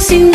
Xin